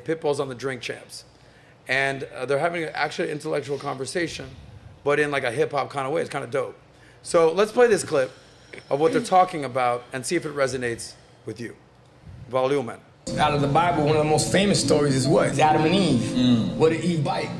Pitbull's on the Drink Champs, and uh, they're having actually an intellectual conversation, but in like a hip hop kind of way. It's kind of dope. So let's play this clip of what they're talking about and see if it resonates with you. Volumen. Out of the Bible, one of the most famous stories is what? It's Adam and Eve. What did Eve bite?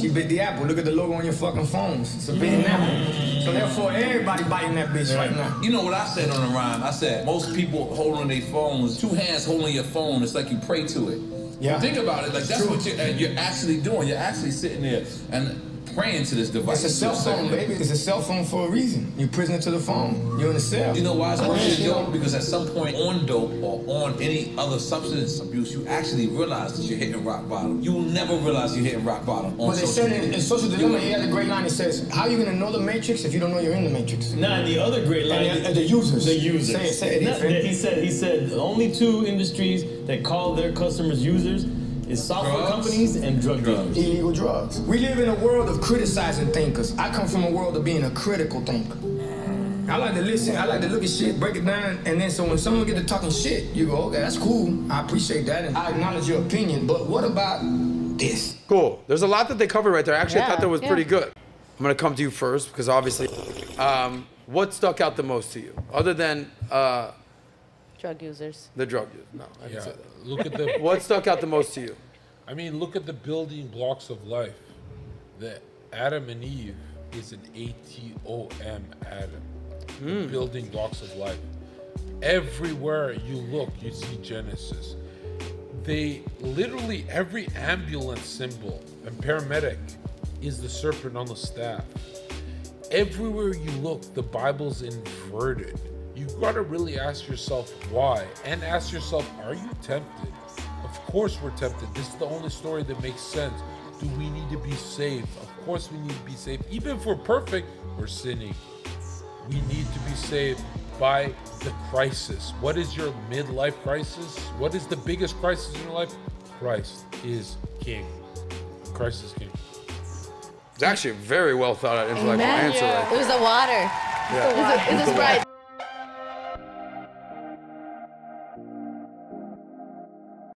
She bit the apple. Look at the logo on your fucking phones. It's a bitten apple. So therefore, everybody biting that bitch right now. You know what I said on the rhyme? I said most people holding their phones, two hands holding your phone. It's like you pray to it. Yeah. Think about it. Like that's what you're, you're actually doing. You're actually sitting there and praying to this device. It's a cell phone, baby. It's a cell phone for a reason. You're prisoner to the phone. You're in a cell. You know why it's Yeah. worse than dope? Because at some point on dope or on any other substance abuse, you actually realize that you're hitting rock bottom. You will never realize you're hitting rock bottom on But they social said in, media. in Social Dilemma, he has a great line that says, How are you gonna know the matrix if you don't know you're in the matrix? Nah, and the other great line. And the- and the users. The users. Say it, say it, Nah, Ethan. that he said. He said the only two industries that call their customers users is software Drugs. companies and drug dealers. illegal drugs. We live in a world of criticizing thinkers. I come from a world of being a critical thinker. I like to listen, I like to look at shit, break it down, and then so when someone get to talking shit, you go, okay, that's cool. I appreciate that, and I acknowledge your opinion, but what about this? Cool. There's a lot that they covered right there. Actually, I thought that was yeah. pretty good. I'm gonna come to you first because obviously, um, what stuck out the most to you, other than uh, Drug users. the drug use? No, I didn't Yeah, say that. look at the. What stuck out the most to you? I mean, look at the building blocks of life. The Adam and Eve is an A T O M Adam. The hmm. building blocks of life. Everywhere you look, you see Genesis. They literally every ambulance symbol and paramedic is the serpent on the staff. Everywhere you look, the Bible's inverted. You gotta really ask yourself why, and ask yourself, are you tempted? Of course we're tempted. This is the only story that makes sense. Do we need to be saved? Of course we need to be saved. Even if we're perfect, we're sinning. We need to be saved by the crisis. What is your midlife crisis? What is the biggest crisis in your life? Christ is King. Christ is King. It's actually a very well thought out intellectual Amen. answer right It was the water. It was a, it was a Sprite.